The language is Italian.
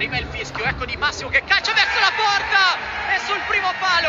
arriva il fischio, ecco Di Massimo che calcia verso la porta e sul primo palo